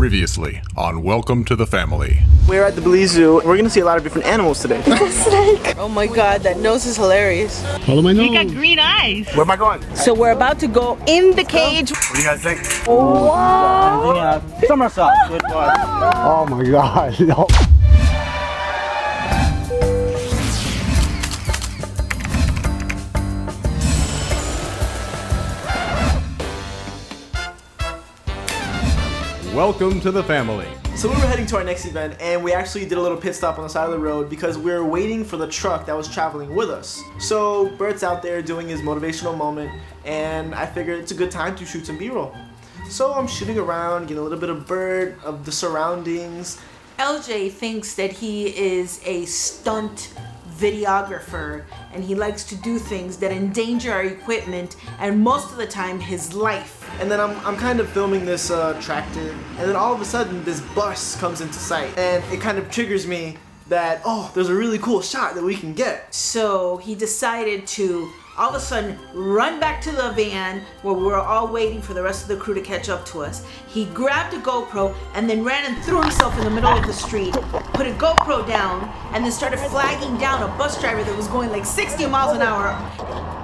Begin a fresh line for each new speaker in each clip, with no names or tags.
Previously on Welcome to the Family.
We're at the Belize Zoo. We're gonna see a lot of different animals today. snake.
Oh my god, that nose is hilarious.
Follow my nose.
You got green eyes.
Where am I going?
So we're about to go in the cage.
What do you guys think?
Somersault. Good one.
Oh my god.
Welcome to the Family.
So we were heading to our next event, and we actually did a little pit stop on the side of the road because we were waiting for the truck that was traveling with us. So Bert's out there doing his motivational moment, and I figured it's a good time to shoot some B-roll. So I'm shooting around, getting a little bit of Bert, of the surroundings.
LJ thinks that he is a stunt videographer and he likes to do things that endanger our equipment and most of the time his life.
And then I'm, I'm kind of filming this uh, tractor, and then all of a sudden this bus comes into sight, and it kind of triggers me that, oh, there's a really cool shot that we can get.
So he decided to all of a sudden run back to the van where we were all waiting for the rest of the crew to catch up to us. He grabbed a GoPro and then ran and threw himself in the middle of the street, put a GoPro down, and then started flagging down a bus driver that was going like 60 miles an hour.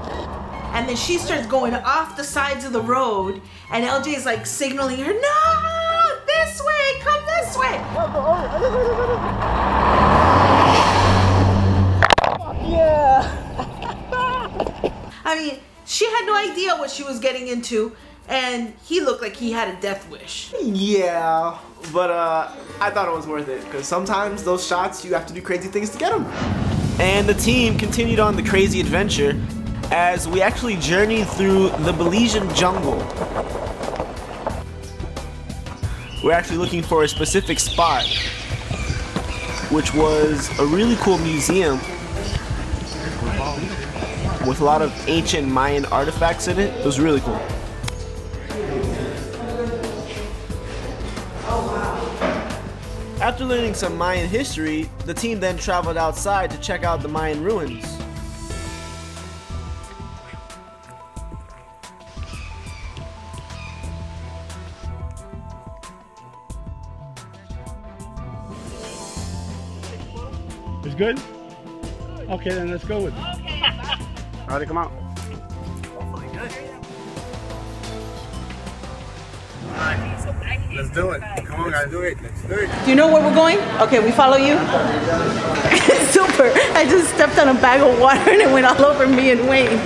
And then she starts going off the sides of the road, and LJ is like signaling her, no, this way, come this way. Yeah. I mean, she had no idea what she was getting into, and he looked like he had a death wish.
Yeah, but uh, I thought it was worth it because sometimes those shots you have to do crazy things to get them. And the team continued on the crazy adventure as we actually journeyed through the Belizean jungle. We're actually looking for a specific spot, which was a really cool museum with a lot of ancient Mayan artifacts in it. It was really cool. After learning some Mayan history, the team then traveled outside to check out the Mayan ruins.
It's good? Okay, then let's go with it. How'd it come out?
Let's do it. Come on, guys, do it. Let's do it.
Do you know where we're going? Okay, we follow you. Super. I just stepped on a bag of water and it went all over me and Wayne.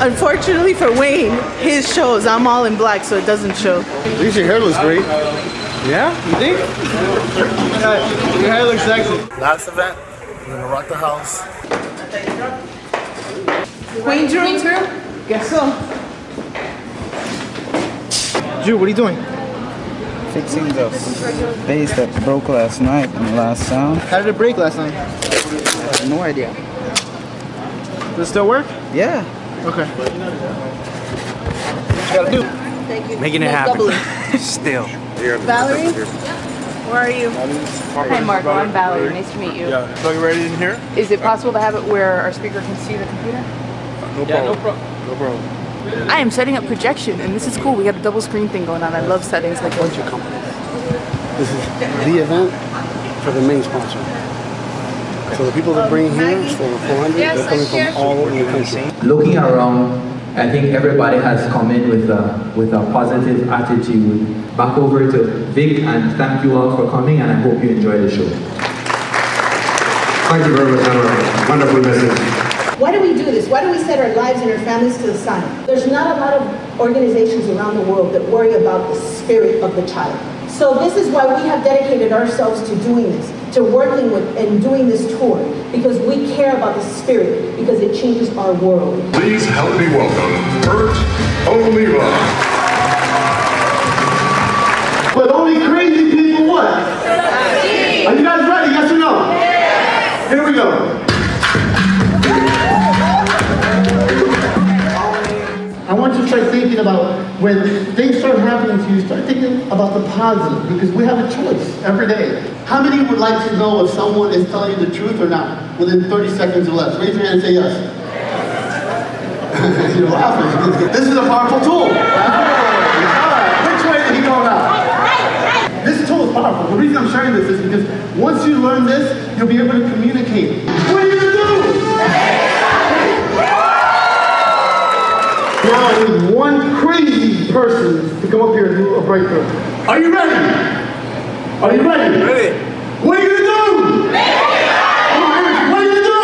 Unfortunately for Wayne, his shows. I'm all in black, so it doesn't show.
At least your hair looks great.
Yeah? You think? Your hair looks sexy.
Last event. We're gonna rock the house.
Queen Wayne's room? Guess so.
Drew, what are you doing?
fixing the bass that broke last night in the last sound.
How did it break last night?
No idea.
Does it still work?
Yeah.
Okay. What you gotta do?
Making it happen. Still.
Valerie? Where are you? Hi, Marco. I'm Valerie. Nice to meet you.
Yeah. So you ready in here?
Is it possible to have it where our speaker can see the computer?
No problem. no problem. No problem.
I am setting up projection, and this is cool. We got a double screen thing going on. I love settings like this.
This is the event for the main sponsor. So the people that bring here is for 400. They're coming from all over the country.
looking around, I think everybody has come in with a, with a positive attitude. Back over to Vic and thank you all for coming and I hope you enjoy the show.
Thank you very much, General. Wonderful message.
Why do we do this? Why do we set our lives and our families to the side? There's not a lot of organizations around the world that worry about the spirit of the child. So this is why we have dedicated ourselves to doing this, to working with and doing this tour, because we care about the spirit, because it changes our world.
Please help me welcome Bert Oliva.
Start thinking about when things start happening to you, start thinking about the positive because we have a choice every day. How many would like to know if someone is telling you the truth or not within 30 seconds or less? Raise your hand and say yes. You're laughing. This is a powerful tool. Which way did he go now? This tool is powerful. The reason I'm sharing this is because once you learn this, you'll be able to communicate. What are you gonna do? Now I need one crazy person to come up here and do a breakthrough. Are you ready? Are you ready? Ready. What are you gonna do? Come on, what are you gonna do?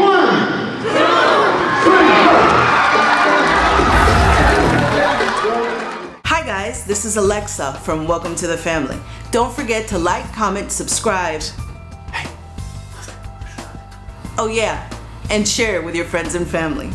One, two,
Hi guys, this is Alexa from Welcome to the Family. Don't forget to like, comment, subscribe. Oh yeah, and share with your friends and family.